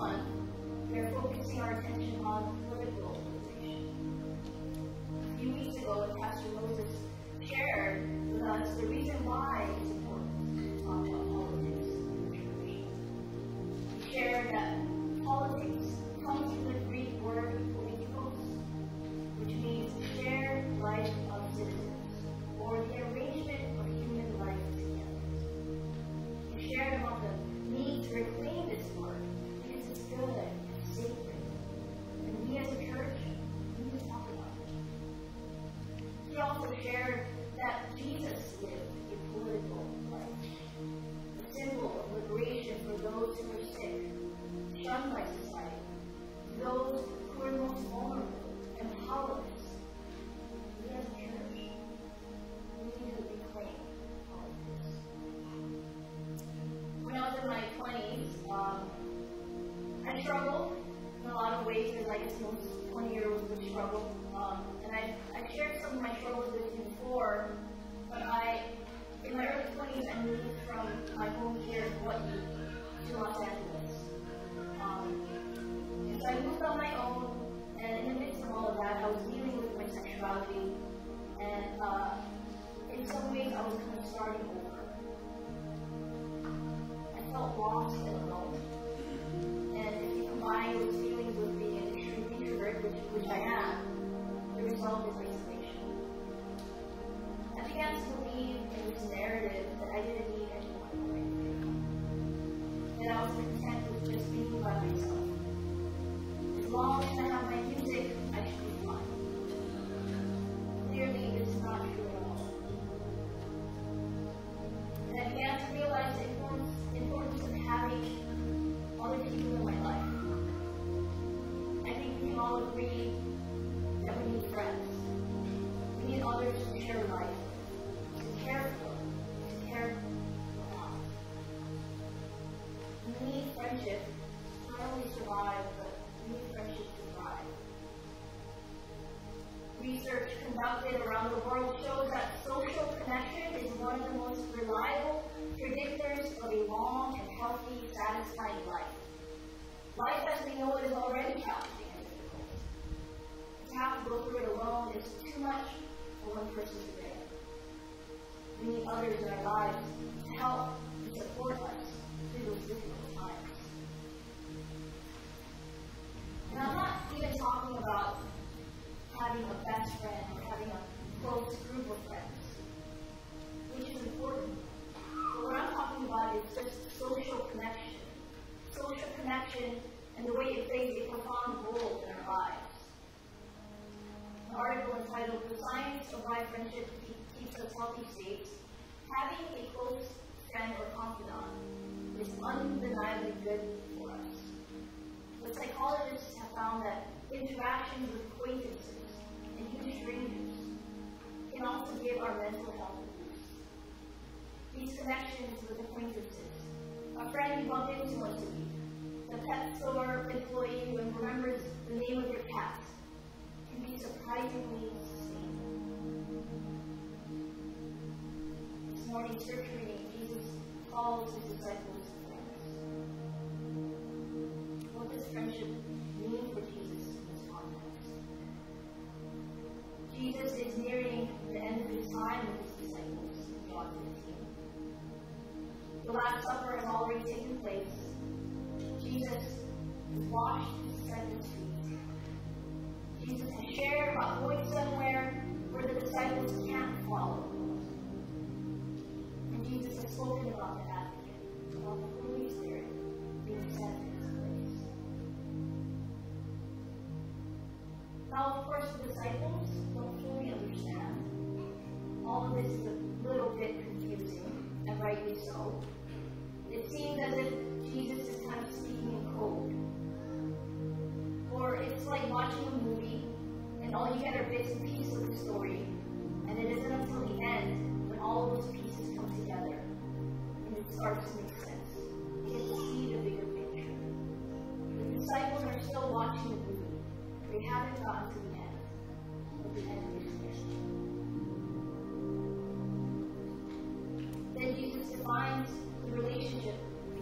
month, we are focusing our attention on political organization. A few weeks ago, Pastor Moses shared with us the reason why I struggled in a lot of ways, as I guess most 20 year olds would struggle. Um, and I, I shared some of my struggles with you before, but I, in my early 20s, I moved from my home here in Hawaii to Los Angeles. Um, and so I moved on my own, and in the midst of all of that, I was dealing with my sexuality, and uh, We know it is already challenging. To have to go through it alone is too much for one person to bear. We need others in our lives to help and support us through those difficult times. And I'm not even talking about having a best friend or having a close group of friends, connections with acquaintances, a friend you bump into once a week, the pet store employee who remembers the name of your cat, can be surprisingly sustaining. This morning's scripture reading, Jesus calls his disciples friends. What does friendship mean for The Last Supper has already taken place. Jesus has washed his disciples' feet. Jesus has shared about going somewhere where the disciples can't follow. And Jesus has spoken about the advocate, about the Holy Spirit being sent in his place. Now, of course, the disciples don't fully understand. All of this is a little bit confusing, and rightly so. It seems as if Jesus is kind of speaking in code. Or it's like watching a movie, and all you get are bits and pieces of the story, and it isn't until the end when all of those pieces come together, and it starts to make sense. You get to see the bigger picture. The disciples are still watching the movie. They haven't gotten to the end. But the end of is here. Then Jesus defines relationship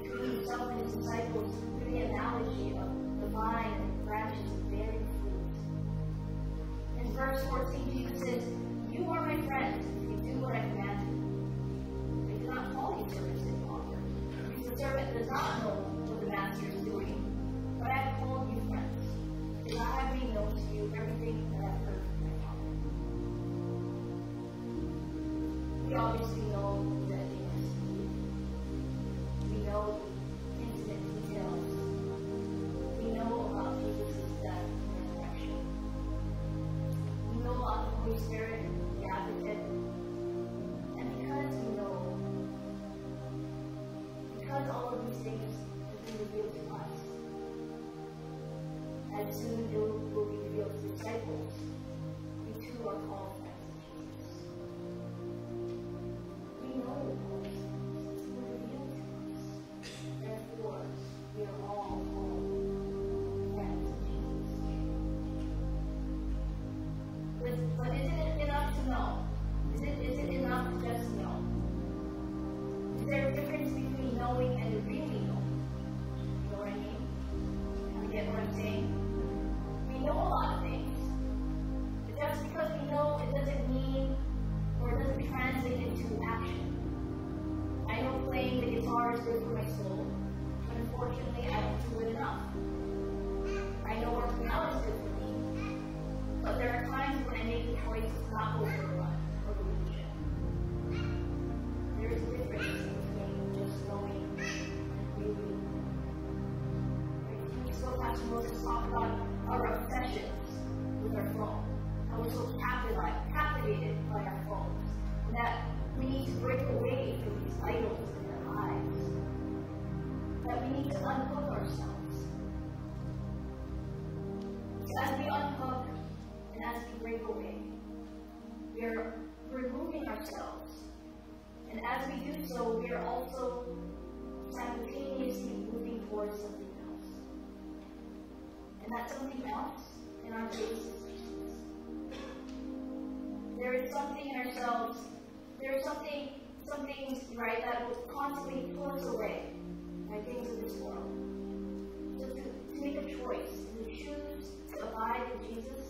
between himself and his disciples through the analogy of the vine and branches bearing fruit. In verse 14, Jesus says, You are my friends if you do what I command you. I do not call you servants any longer, because the servant does not know what the master is doing, but I have called you friends, because I have made known to you everything that I've heard from my Father. We obviously know Spirit, the advocate. And because we know, because all of these things have been revealed to us, and soon it will will be revealed to disciples, we too are called So Pastor Something else in our There is something in ourselves, there is something, some things, right, that will constantly pull us away by things of this world. So to, to make a choice, to choose to abide in Jesus,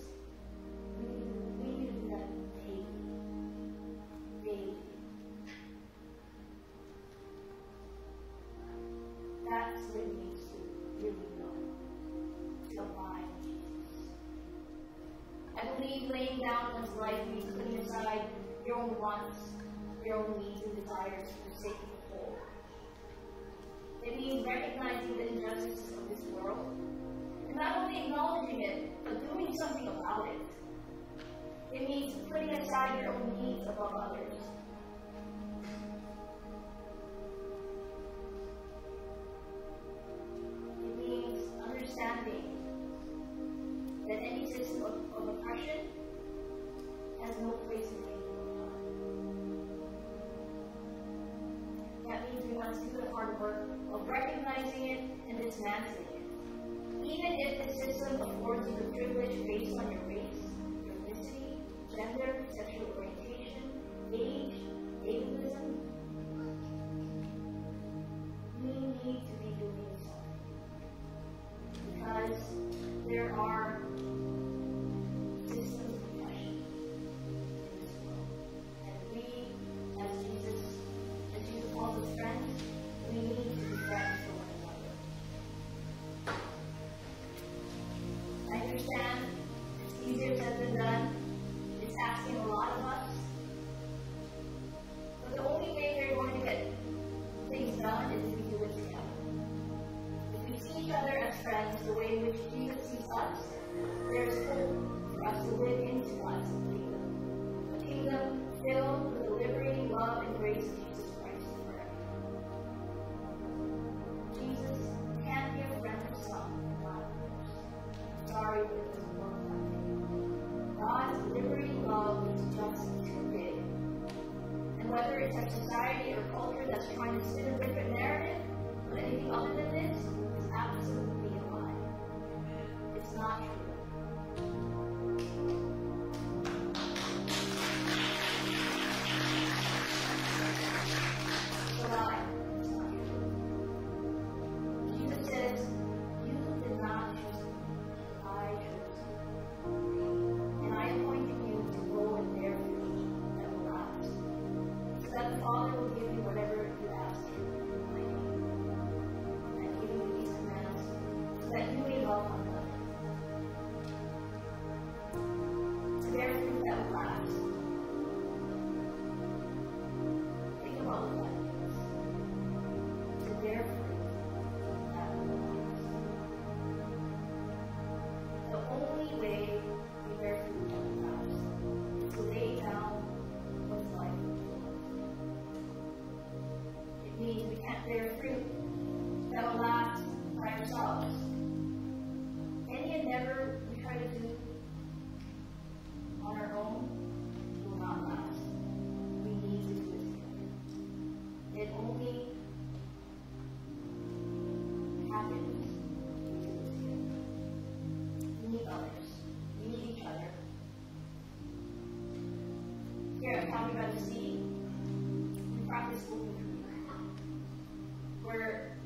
laying down one's life means putting aside your own wants, your own needs and desires for the sake of the whole. It means recognizing the injustices of this world, and not only acknowledging it, but doing something about it. It means putting aside your own needs above others. Even if the system affords you the privilege based on your race, ethnicity, gender, sexual orientation, age, ableism, we need to be doing something. Because there are friends the way in which Jesus sees us, there is hope for us to live into God's kingdom. A kingdom filled with the liberating love and grace of Jesus Christ forever. Jesus can be a friend and not others. Sorry, it doesn't work that. God's liberating love is just too big. And whether it's a society or culture that's trying to spin a different narrative, or anything other than It's We practice open communion, where